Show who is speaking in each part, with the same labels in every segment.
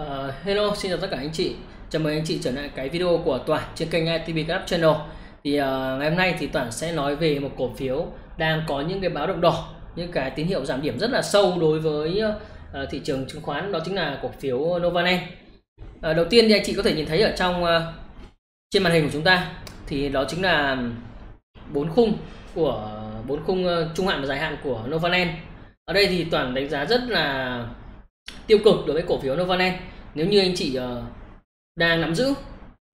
Speaker 1: Uh, hello, xin chào tất cả anh chị. Chào mừng anh chị trở lại cái video của Toàn trên kênh ITV Club Channel. Thì uh, ngày hôm nay thì Toàn sẽ nói về một cổ phiếu đang có những cái báo động đỏ, những cái tín hiệu giảm điểm rất là sâu đối với uh, thị trường chứng khoán đó chính là cổ phiếu Novaland. Uh, đầu tiên thì anh chị có thể nhìn thấy ở trong uh, trên màn hình của chúng ta thì đó chính là bốn khung của bốn khung uh, trung hạn và dài hạn của Novaland. Ở đây thì Toàn đánh giá rất là tiêu cực đối với cổ phiếu Novaland nếu như anh chị uh, đang nắm giữ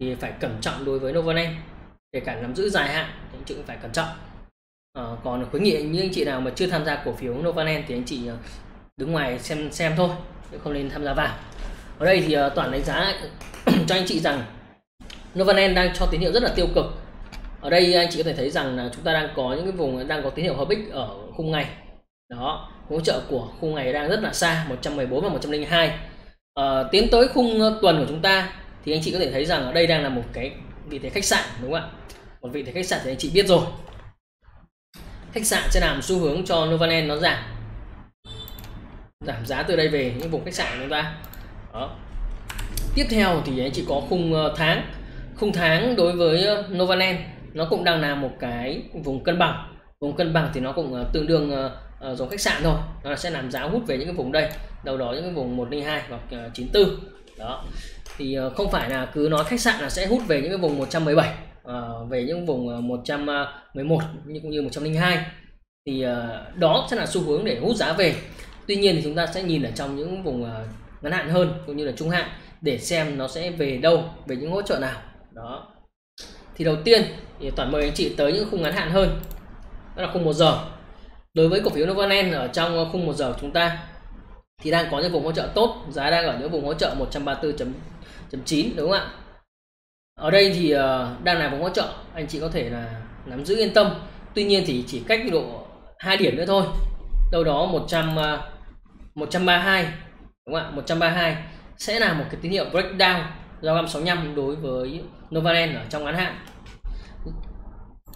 Speaker 1: thì phải cẩn trọng đối với Novaland kể cả nắm giữ dài hạn thì anh chị cũng phải cẩn trọng. Uh, còn khuyến nghị những anh chị nào mà chưa tham gia cổ phiếu Novaland thì anh chị uh, đứng ngoài xem xem thôi không nên tham gia vào. Ở đây thì uh, toàn đánh giá cho anh chị rằng Novaland đang cho tín hiệu rất là tiêu cực. Ở đây anh chị có thể thấy rằng là chúng ta đang có những cái vùng đang có tín hiệu hợp ích ở khung ngày. Đó hỗ trợ của khung ngày đang rất là xa 114 và 102 à, ờ, tiến tới khung ờ, tuần của chúng ta thì anh chị có thể thấy rằng ở đây đang là một cái vị thế khách sạn đúng không ạ? Một vị thế khách sạn thì anh chị biết rồi. Khách sạn sẽ làm xu hướng cho Novaland nó giảm. Giảm giá từ đây về những vùng khách sạn của chúng ta. Đó. Tiếp theo thì anh chị có khung ờ, tháng. Khung tháng đối với Novaland nó cũng đang là một cái vùng cân bằng. Vùng cân bằng thì nó cũng tương đương uh, giống khách sạn thôi. Nó sẽ làm giá hút về những cái vùng đây. Đâu đó những cái vùng 102 hoặc ờ, uh, 94 đó. Thì uh, không phải là cứ nói khách sạn là sẽ hút về những cái vùng 117 uh, về những vùng 111 như cũng như 102 thì uh, đó sẽ là xu hướng để hút giá về. Tuy nhiên thì chúng ta sẽ nhìn ở trong những vùng uh, ngắn hạn hơn cũng như là trung hạn để xem nó sẽ về đâu về những hỗ trợ nào. Đó. Thì đầu tiên thì toàn mời anh chị tới những khung ngắn hạn hơn. Đó là khung một giờ đối với cổ phiếu Novaland ở trong khung một giờ của chúng ta, thì đang có những vùng hỗ trợ tốt, giá đang ở những vùng hỗ trợ 134.9 đúng không ạ? Ở đây thì ờ, đang là vùng hỗ trợ, anh chị có thể là nắm giữ yên tâm. Tuy nhiên thì chỉ cách độ hai điểm nữa thôi. Đâu đó 100 132 ờ, đúng không ạ? 132 sẽ là một cái tín hiệu breakdown giao găm 65 đối với Novaland ở trong ngắn hạn.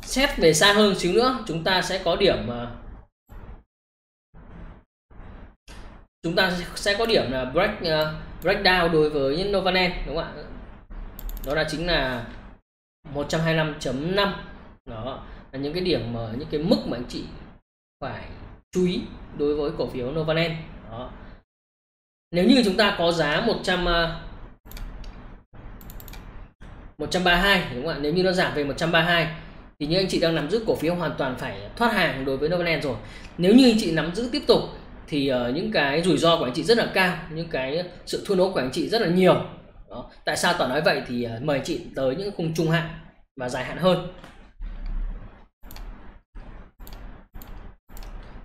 Speaker 1: Xét về xa hơn xíu nữa, chúng ta sẽ có điểm ờ, uh, chúng ta sẽ có điểm là break uh, breakdown đối với Novanen đúng không ạ? Đó là chính là 125.5 đó là những cái điểm mà những cái mức mà anh chị phải chú ý đối với cổ phiếu Novanen. Đó. Nếu như chúng ta có giá 100 uh, 132 đúng không ạ? Nếu như nó giảm về 132 thì như anh chị đang nắm giữ cổ phiếu hoàn toàn phải thoát hàng đối với Novanen rồi. Nếu như anh chị nắm giữ tiếp tục thì uh, những cái rủi ro của anh chị rất là cao những cái sự thua lỗ của anh chị rất là nhiều. Đó. tại sao toàn nói vậy thì uh, mời anh chị tới những khung trung hạn và dài hạn hơn.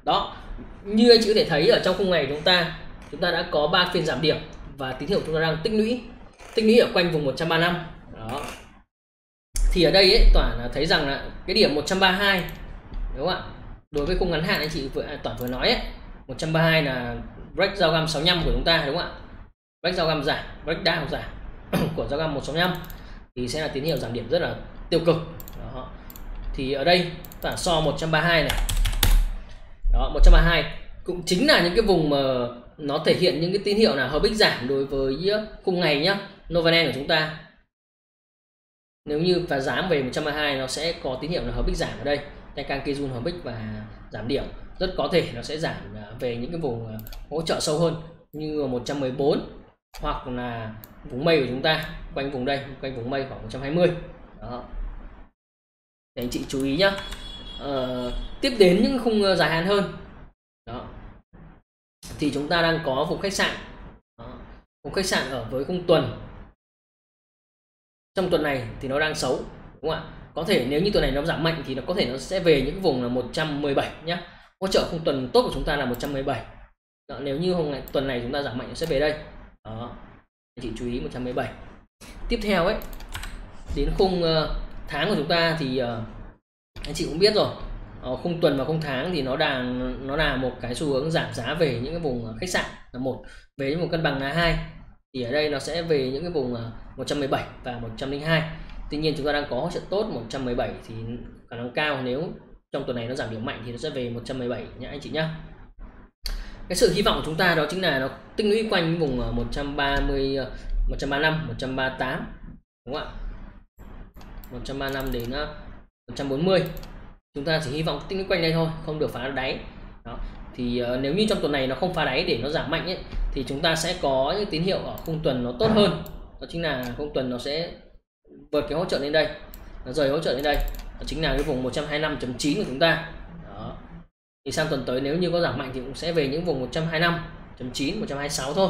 Speaker 1: Đó như anh chị có thể thấy ở trong khung ngày chúng ta chúng ta đã có ba phiên giảm điểm và tín hiệu chúng ta đang tích lũy tích lũy ở quanh vùng 135 đó. Thì ở đây ấy, toàn thấy rằng là cái điểm 132 đúng không ạ? Đối với khung ngắn hạn anh chị vừa à, toàn vừa nói ấy. 132 là break giao găm 65 của chúng ta, đúng không ạ? Break giao găm giảm break down giảm của giao găm 165 thì sẽ là tín hiệu giảm điểm rất là tiêu cực. Đó. thì ở đây, ta so 132 này. Đó 132 cũng chính là những cái vùng mà nó thể hiện những cái tín hiệu là hợp ích giảm đối với uh, khung ngày nhá, Novaland của chúng ta. Nếu như và giá về 132 nó sẽ có tín hiệu là hợp ích giảm ở đây. Tenkan Kijun hợp ích và giảm điểm rất có thể nó sẽ giảm à, về những cái vùng à, hỗ trợ sâu hơn như 114 hoặc là vùng mây của chúng ta quanh vùng đây quanh vùng mây khoảng 120 đó. Để anh chị chú ý nhá. Ờ, tiếp đến những khung à, dài hạn hơn. Đó. Thì chúng ta đang có vùng khách sạn. Đó. vùng khách sạn ở với khung tuần. Trong tuần này thì nó đang xấu đúng không ạ? Có thể nếu như tuần này nó giảm mạnh thì nó có thể nó sẽ về những vùng là 117 nhá hỗ trợ khung tuần tốt của chúng ta là 117 đó, nếu như hôm nay tuần này chúng ta giảm mạnh nó sẽ về đây. Đó anh chị chú ý 117 tiếp theo ấy đến khung uh, tháng của chúng ta thì uh, anh chị cũng biết rồi. Uh, khung tuần và khung tháng thì nó đang nó là một cái xu hướng giảm giá về những cái vùng khách sạn là một. Về những vùng cân bằng là hai. Thì ở đây nó sẽ về những cái vùng 117 và 102 tuy nhiên chúng ta đang có hỗ trợ tốt 117 thì khả năng cao. Nếu trong tuần này nó giảm điểm mạnh thì nó sẽ về 117 nhé anh chị nhá. Cái sự hy vọng của chúng ta đó chính là nó tinh lũy quanh vùng 130 135 138 đúng không ạ? 135 đến ờ, 140 chúng ta chỉ hy vọng tinh lũy quanh đây thôi không được phá đáy. Đó thì uh, nếu như trong tuần này nó không phá đáy để nó giảm mạnh ấy, thì chúng ta sẽ có những tín hiệu ở khung tuần nó tốt hơn. Đó chính là khung tuần nó sẽ vượt cái hỗ trợ lên đây nó rời hỗ trợ lên đây đó chính là cái vùng 125.9 của chúng ta. Đó. Thì sang tuần tới nếu như có giảm mạnh thì cũng sẽ về những vùng 125.9 126 thôi.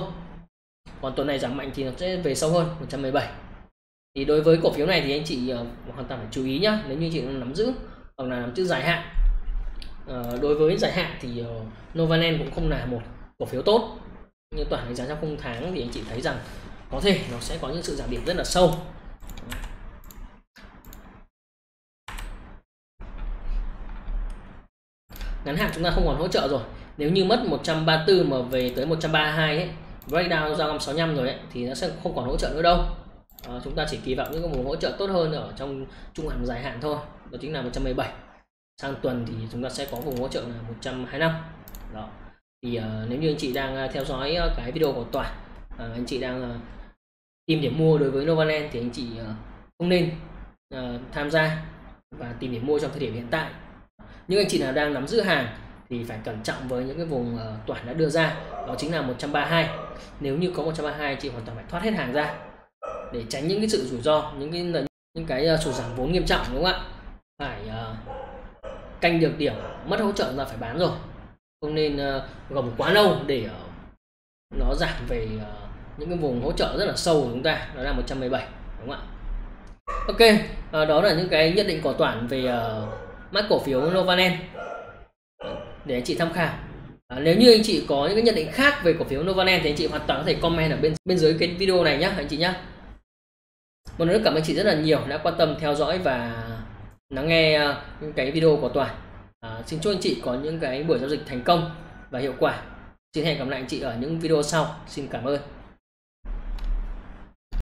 Speaker 1: Còn tuần này giảm mạnh thì nó sẽ về sâu hơn 117 thì đối với cổ phiếu này thì anh chị uh, hoàn toàn phải chú ý nhá. Nếu như chị nắm giữ hoặc là nắm giữ dài hạn uh, đối với dài hạn thì uh, Novaland cũng không là một cổ phiếu tốt. Như toàn đánh giá trong khung tháng thì anh chị thấy rằng có thể nó sẽ có những sự giảm điểm rất là sâu. Ngắn hạn chúng ta không còn hỗ trợ rồi. Nếu như mất 134 mà về tới 132 ấy breakdown ra 65 rồi ấy, thì nó sẽ không còn hỗ trợ nữa đâu. À, chúng ta chỉ kỳ vọng những cái vùng hỗ trợ tốt hơn ở trong trung hạn dài hạn thôi. Đó chính là 117 sang tuần thì chúng ta sẽ có vùng hỗ trợ là 125 đó. Thì uh, nếu như anh chị đang ờ, theo dõi ờ, cái video của toàn uh, anh chị đang uh, tìm điểm mua đối với Novaland thì anh chị uh, không nên uh, tham gia và tìm điểm mua trong thời điểm hiện tại những anh chị nào đang nắm giữ hàng thì phải cẩn trọng với những cái vùng ờ, uh, toàn đã đưa ra. Đó chính là 132 nếu như có 132 chị hoàn toàn phải thoát hết hàng ra để tránh những cái sự rủi ro những cái những cái uh, sụt giảm vốn nghiêm trọng đúng không ạ? Phải uh, canh được điểm mất hỗ trợ là phải bán rồi. Không nên uh, gồng quá lâu để uh, nó giảm về uh, những cái vùng hỗ trợ rất là sâu của chúng ta. Đó là 117 đúng không ạ? Ok uh, đó là những cái nhận định của toàn về uh, mã cổ phiếu Novaland để anh chị tham khảo. À, nếu như anh chị có những cái nhận định khác về cổ phiếu Novaland thì anh chị hoàn toàn có thể comment ở bên bên dưới cái video này nhé anh chị nhé một lần nữa cảm ơn chị rất là nhiều đã quan tâm theo dõi và lắng nghe à, những cái video của toàn. À, xin chúc anh chị có những cái buổi giao dịch thành công và hiệu quả. Xin hẹn gặp lại anh chị ở những video sau. Xin cảm ơn.